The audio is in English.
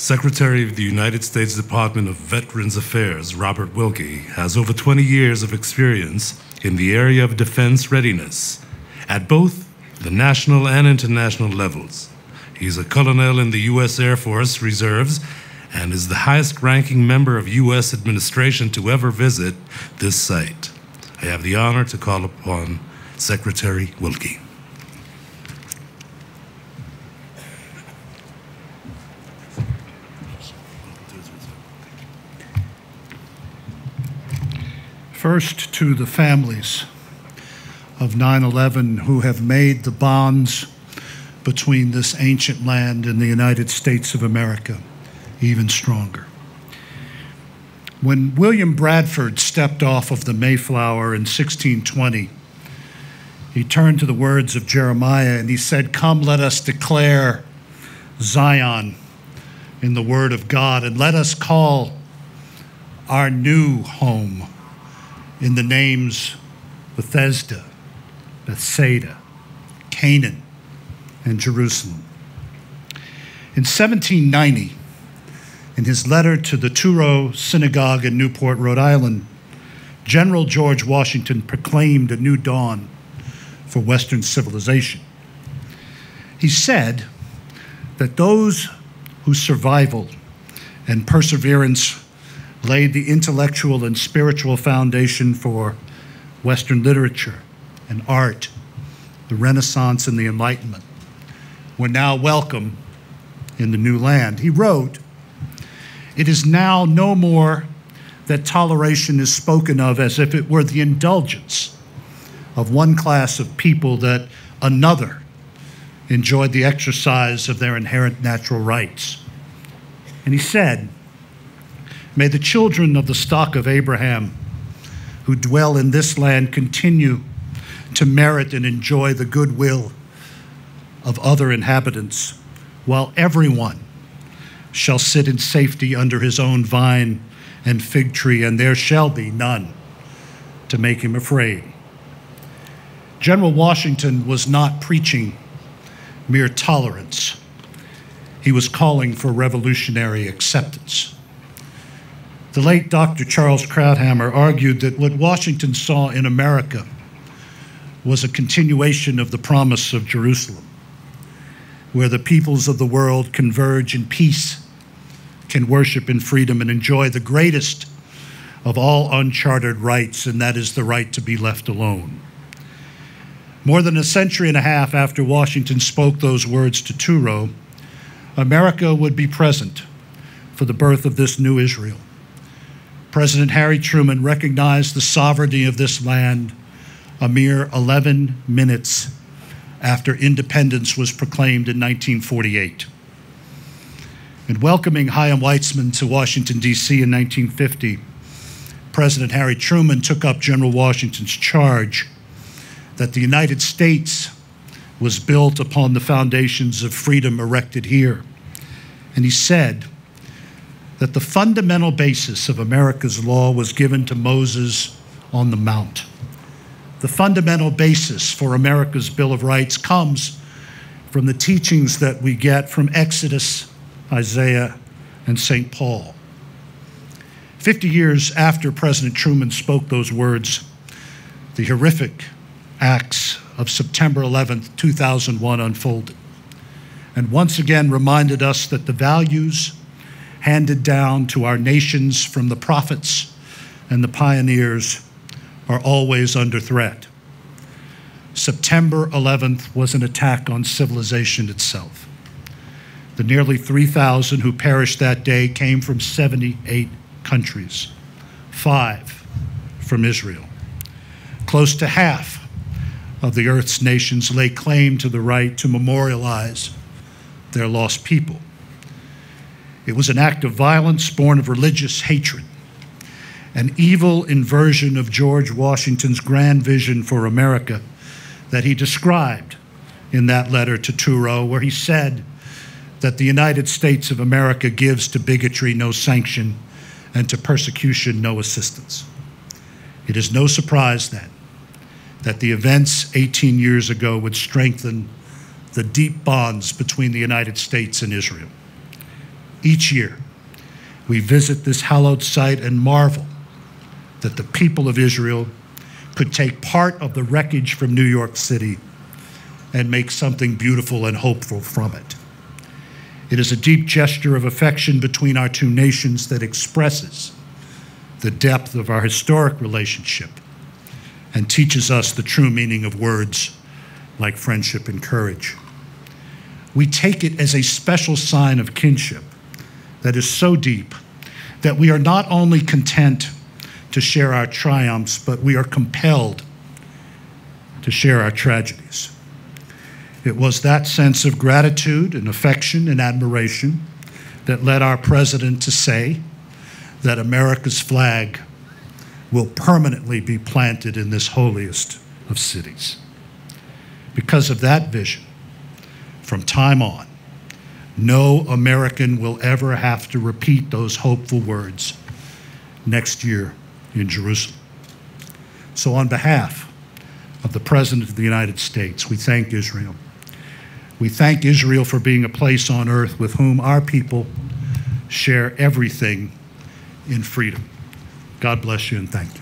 Secretary of the United States Department of Veterans Affairs Robert Wilkie has over 20 years of experience in the area of defense readiness at both the national and international levels. He's a colonel in the U.S. Air Force Reserves and is the highest ranking member of U.S. administration to ever visit this site. I have the honor to call upon Secretary Wilkie. First, to the families of 9 11 who have made the bonds between this ancient land and the United States of America even stronger. When William Bradford stepped off of the Mayflower in 1620, he turned to the words of Jeremiah and he said, Come, let us declare Zion in the word of God, and let us call our new home in the names Bethesda, Bethsaida, Canaan, and Jerusalem. In 1790, in his letter to the Touro Synagogue in Newport, Rhode Island, General George Washington proclaimed a new dawn for Western civilization. He said that those whose survival and perseverance laid the intellectual and spiritual foundation for Western literature and art, the Renaissance and the Enlightenment, were now welcome in the new land. He wrote, It is now no more that toleration is spoken of as if it were the indulgence of one class of people that another enjoyed the exercise of their inherent natural rights. And he said, May the children of the stock of Abraham who dwell in this land continue to merit and enjoy the goodwill of other inhabitants, while everyone shall sit in safety under his own vine and fig tree, and there shall be none to make him afraid. General Washington was not preaching mere tolerance, he was calling for revolutionary acceptance. The late Dr. Charles Krauthammer argued that what Washington saw in America was a continuation of the promise of Jerusalem, where the peoples of the world converge in peace, can worship in freedom, and enjoy the greatest of all unchartered rights, and that is the right to be left alone. More than a century and a half after Washington spoke those words to Touro, America would be present for the birth of this new Israel. President Harry Truman recognized the sovereignty of this land a mere 11 minutes after independence was proclaimed in 1948. In welcoming Chaim Weizmann to Washington, D.C. in 1950, President Harry Truman took up General Washington's charge that the United States was built upon the foundations of freedom erected here. And he said that the fundamental basis of America's law was given to Moses on the Mount. The fundamental basis for America's Bill of Rights comes from the teachings that we get from Exodus, Isaiah, and St. Paul. 50 years after President Truman spoke those words, the horrific acts of September 11, 2001 unfolded, and once again reminded us that the values handed down to our nations from the prophets and the pioneers are always under threat. September 11th was an attack on civilization itself. The nearly 3,000 who perished that day came from 78 countries, five from Israel. Close to half of the earth's nations lay claim to the right to memorialize their lost people. It was an act of violence born of religious hatred, an evil inversion of George Washington's grand vision for America that he described in that letter to Touro, where he said that the United States of America gives to bigotry no sanction and to persecution no assistance. It is no surprise then that the events 18 years ago would strengthen the deep bonds between the United States and Israel. Each year, we visit this hallowed site and marvel that the people of Israel could take part of the wreckage from New York City and make something beautiful and hopeful from it. It is a deep gesture of affection between our two nations that expresses the depth of our historic relationship and teaches us the true meaning of words like friendship and courage. We take it as a special sign of kinship that is so deep that we are not only content to share our triumphs, but we are compelled to share our tragedies. It was that sense of gratitude and affection and admiration that led our president to say that America's flag will permanently be planted in this holiest of cities. Because of that vision, from time on, no American will ever have to repeat those hopeful words next year in Jerusalem. So, on behalf of the President of the United States, we thank Israel. We thank Israel for being a place on earth with whom our people share everything in freedom. God bless you and thank you.